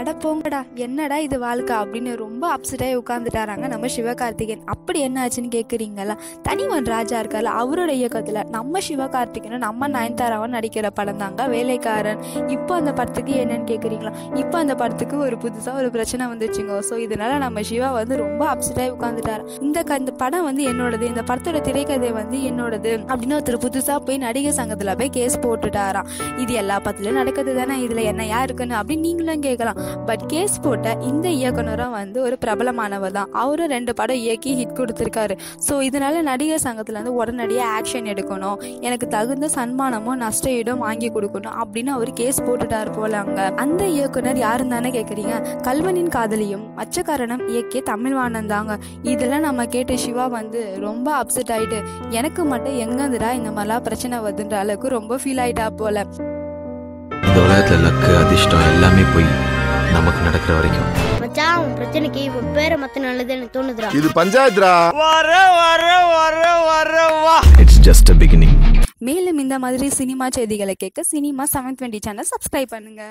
அட போங்கடா என்னடா இது வாழ்க்கை அப்படின்னு ரொம்ப அப்செட்டாகி உட்காந்துட்டாராங்க நம்ம சிவகார்த்திகேயன். அப்படி என்ன ஆச்சுன்னு கேட்குறீங்களா தனிவன் ராஜா இருக்கார்ல அவரோட இயக்கத்தில் நம்ம சிவகார்த்திகேயனும் நம்ம நயன்தாராவும் நடிக்கிற படம் தாங்க வேலைக்காரன். இப்போ அந்த படத்துக்கு என்னன்னு கேட்குறீங்களா இப்போ அந்த படத்துக்கு ஒரு புதுசாக ஒரு பிரச்சனை வந்துச்சுங்க. ஸோ இதனால நம்ம சிவா வந்து ரொம்ப அப்செட்டாகி உட்காந்துட்டாரு இந்த இந்த படம் வந்து என்னோடது இந்த படத்தோட திரைக்கதை வந்து என்னோடது அப்படின்னு ஒருத்தர் புதுசாக போய் நடிகர் சங்கத்தில் போய் கேஸ் போட்டுட்டாராம். இது எல்லா பத்திலும் நடக்குது தானே இதில் என்னையா இருக்குன்னு அப்படின்னு நீங்களும் கேட்கலாம். பட் கேஸ் போட்ட இந்த இயக்குனரும் வந்து ஒரு பிரபலமானவர் தான். அவரும் ரெண்டு படம் இயக்கி ஹிட் கொடுத்துருக்காரு. ஸோ இதனால நடிகர் சங்கத்தில் வந்து உடனடியாக ஆக்ஷன் எடுக்கணும். எனக்கு தகுந்த சன்மானமும் நஷ்ட ஈடும் வாங்கி கொடுக்கணும் அப்படின்னு அவர் கேஸ் போட்டுட்டார் போல அங்க. அந்த இயக்குனர் யாருன்னு தானே கேட்குறீங்க கல்வனின் காதலியும் மச்சக்காரனும் இயக்கிய தமிழ்வாணன் தாங்க. இதெல்லாம் நம்ம கேட்ட சிவா வந்து ரொம்ப அப்செட் ஆயிட்டு எனக்கு மட்டும் எங்கேருந்துடா இந்த மாதிரிலாம் பிரச்சனை வருதுன்ற அளவுக்கு ரொம்ப ஃபீல் ஆயிட்டா போல. இந்த உலகத்துல லக்கு அதிர்ஷ்டம் எல்லாமே போய் நமக்கு நடக்கிற வரைக்கும். மச்சான் உன் பிரச்சனைக்கு இப்ப பேரை மத்த நல்லது எனக்கு தோணுதுடா. இது பஞ்சாயத்துடா. இட்ஸ் ஜஸ்ட் அ பிகினிங் மேலும் இந்த மாதிரி சினிமா செய்திகளை கேட்க cinema seven twenty channel subscribe பண்ணுங்க.